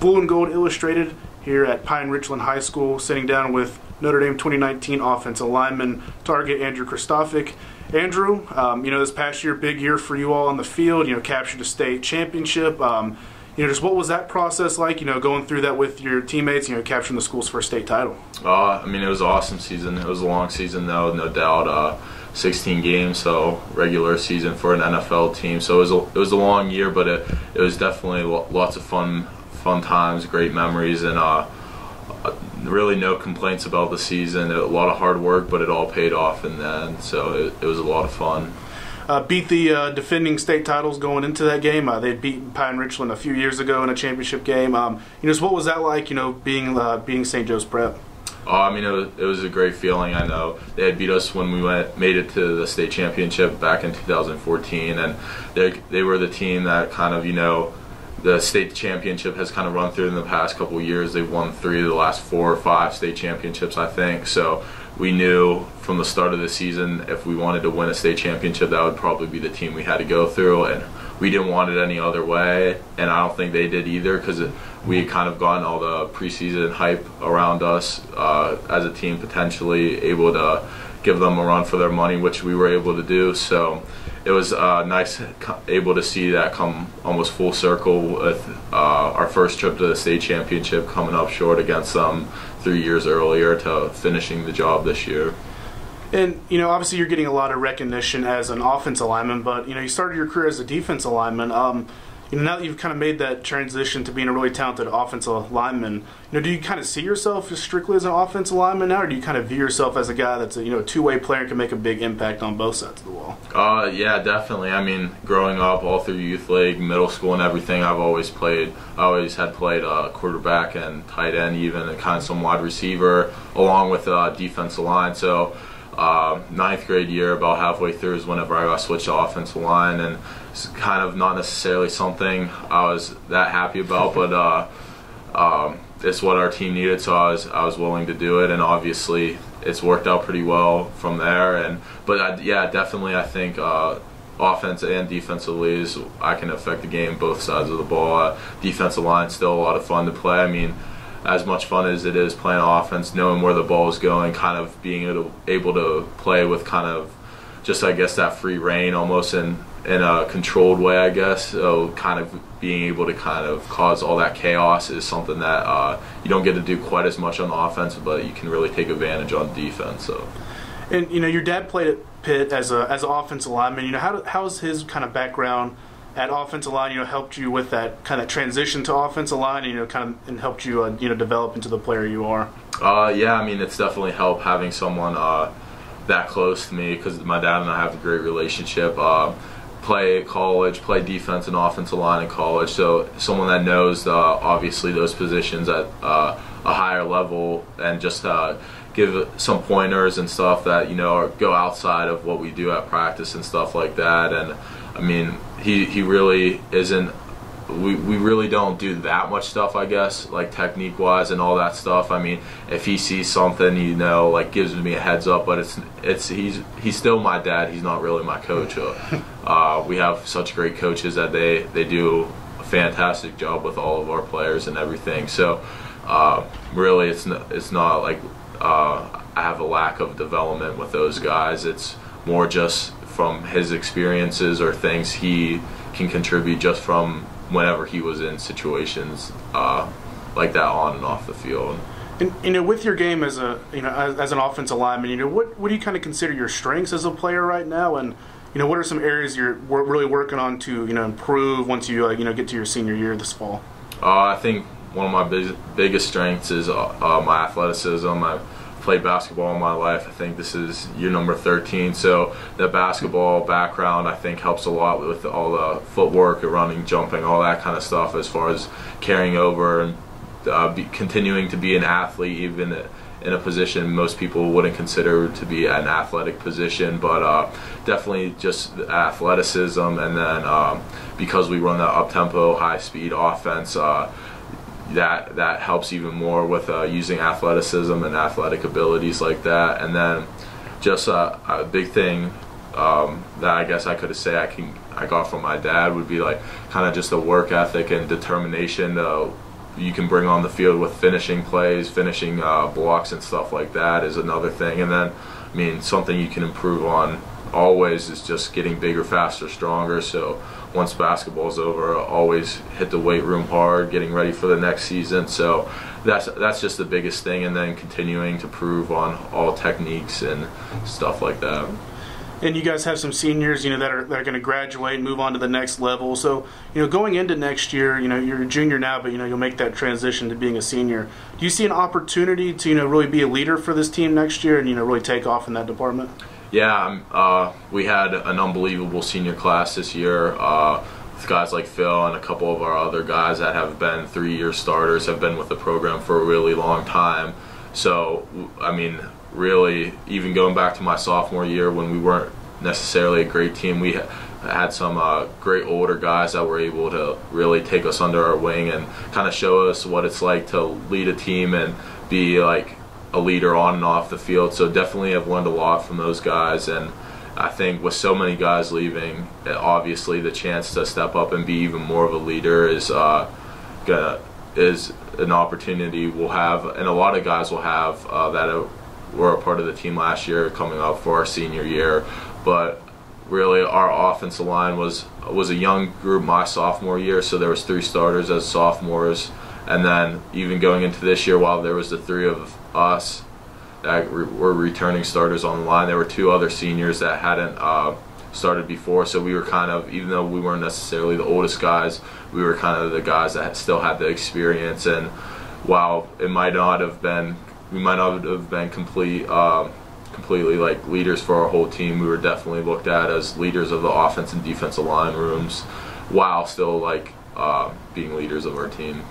Blue and Gold Illustrated here at Pine Richland High School, sitting down with Notre Dame 2019 offensive lineman target Andrew Kristofic. Andrew, um, you know this past year, big year for you all on the field. You know, captured a state championship. Um, you know, just what was that process like? You know, going through that with your teammates. You know, capturing the school's first state title. Uh, I mean, it was an awesome season. It was a long season, though, no doubt. Uh, 16 games, so regular season for an NFL team. So it was a, it was a long year, but it, it was definitely lots of fun fun times, great memories, and uh, uh, really no complaints about the season. A lot of hard work, but it all paid off in the end. So it, it was a lot of fun. Uh, beat the uh, defending state titles going into that game. Uh, they had beaten Pine Richland a few years ago in a championship game. Um, you know, so what was that like? You know, being uh, being St. Joe's Prep. Oh, I mean, it was, it was a great feeling. I know they had beat us when we went made it to the state championship back in 2014, and they they were the team that kind of you know the state championship has kind of run through in the past couple years. They've won three of the last four or five state championships, I think. So we knew from the start of the season if we wanted to win a state championship, that would probably be the team we had to go through, and we didn't want it any other way. And I don't think they did either because we had kind of gotten all the preseason hype around us uh, as a team, potentially able to give them a run for their money, which we were able to do. So it was uh, nice able to see that come almost full circle with uh, our first trip to the state championship coming up short against them three years earlier to finishing the job this year. And you know, obviously, you're getting a lot of recognition as an offensive lineman, but you know, you started your career as a defensive lineman. Um, you know, now that you've kind of made that transition to being a really talented offensive lineman, you know, do you kind of see yourself strictly as an offensive lineman now, or do you kind of view yourself as a guy that's a you know two way player and can make a big impact on both sides of the wall? Uh, yeah, definitely. I mean, growing up all through youth league, middle school, and everything, I've always played. I always had played uh, quarterback and tight end, even and kind of some wide receiver, along with uh, defensive line. So uh, ninth grade year, about halfway through, is whenever I got switched to offensive line, and it's kind of not necessarily something I was that happy about, but uh, um, it's what our team needed, so I was I was willing to do it, and obviously it's worked out pretty well from there. And but I, yeah, definitely, I think. Uh, offense and defensively is I can affect the game both sides of the ball. Uh, defensive line still a lot of fun to play. I mean, as much fun as it is playing offense, knowing where the ball is going, kind of being able, able to play with kind of just I guess that free reign almost in in a controlled way, I guess. So kind of being able to kind of cause all that chaos is something that uh, you don't get to do quite as much on offense, but you can really take advantage on defense. So. And you know, your dad played at Pitt as a as an offensive lineman. You know, how how's his kind of background? At offensive line, you know, helped you with that kind of transition to offensive line, you know, kind of and helped you, uh, you know, develop into the player you are? Uh, yeah, I mean, it's definitely helped having someone uh, that close to me because my dad and I have a great relationship. Uh, play college, play defense and offensive line in college, so someone that knows uh, obviously those positions at uh, a higher level and just give some pointers and stuff that you know go outside of what we do at practice and stuff like that and I mean, he he really isn't. We, we really don't do that much stuff, I guess, like technique wise and all that stuff. I mean, if he sees something, you know, like gives me a heads up, but it's it's he's he's still my dad. He's not really my coach. Uh, we have such great coaches that they they do a fantastic job with all of our players and everything. So uh, really, it's not, it's not like uh, I have a lack of development with those guys. It's more just from his experiences or things he can contribute just from whenever he was in situations uh, like that on and off the field. And you know, with your game as a you know as, as, an offensive lineman, you know what what do you kind of consider your strengths as a player right now, and you know what are some areas you're really working on to you know improve once you uh, you know get to your senior year this fall? Uh, I think one of my big, biggest strengths is uh, uh my athleticism. I, played basketball in my life. I think this is year number 13. So the basketball background I think helps a lot with all the footwork, running, jumping, all that kind of stuff as far as carrying over and uh, be, continuing to be an athlete even in a position most people wouldn't consider to be an athletic position, but uh, definitely just athleticism. And then um, because we run that up tempo, high speed offense, uh, that that helps even more with uh, using athleticism and athletic abilities like that. And then just uh, a big thing um, that I guess I could say I can I got from my dad would be like kind of just the work ethic and determination to you can bring on the field with finishing plays, finishing uh, blocks, and stuff like that is another thing. And then, I mean, something you can improve on always is just getting bigger, faster, stronger. So once basketball's over, always hit the weight room hard, getting ready for the next season. So that's that's just the biggest thing, and then continuing to prove on all techniques and stuff like that. And you guys have some seniors, you know, that are that are going to graduate and move on to the next level. So, you know, going into next year, you know, you're a junior now, but you know, you'll make that transition to being a senior. Do you see an opportunity to, you know, really be a leader for this team next year and you know, really take off in that department? Yeah, uh, we had an unbelievable senior class this year. Uh, with guys like Phil and a couple of our other guys that have been three-year starters, have been with the program for a really long time. So, I mean, really, even going back to my sophomore year when we weren't necessarily a great team, we had some uh, great older guys that were able to really take us under our wing and kind of show us what it's like to lead a team and be like a leader on and off the field. So definitely have learned a lot from those guys. And I think with so many guys leaving, obviously the chance to step up and be even more of a leader is uh, gonna is an opportunity we'll have, and a lot of guys will have uh, that were a part of the team last year coming up for our senior year. But really, our offensive line was was a young group my sophomore year, so there was three starters as sophomores, and then even going into this year, while there was the three of us that were returning starters on the line. There were two other seniors that hadn't uh, started before, so we were kind of, even though we weren't necessarily the oldest guys, we were kind of the guys that still had the experience. And while it might not have been, we might not have been complete, uh, completely like leaders for our whole team. We were definitely looked at as leaders of the offense and defensive line rooms, while still like uh, being leaders of our team.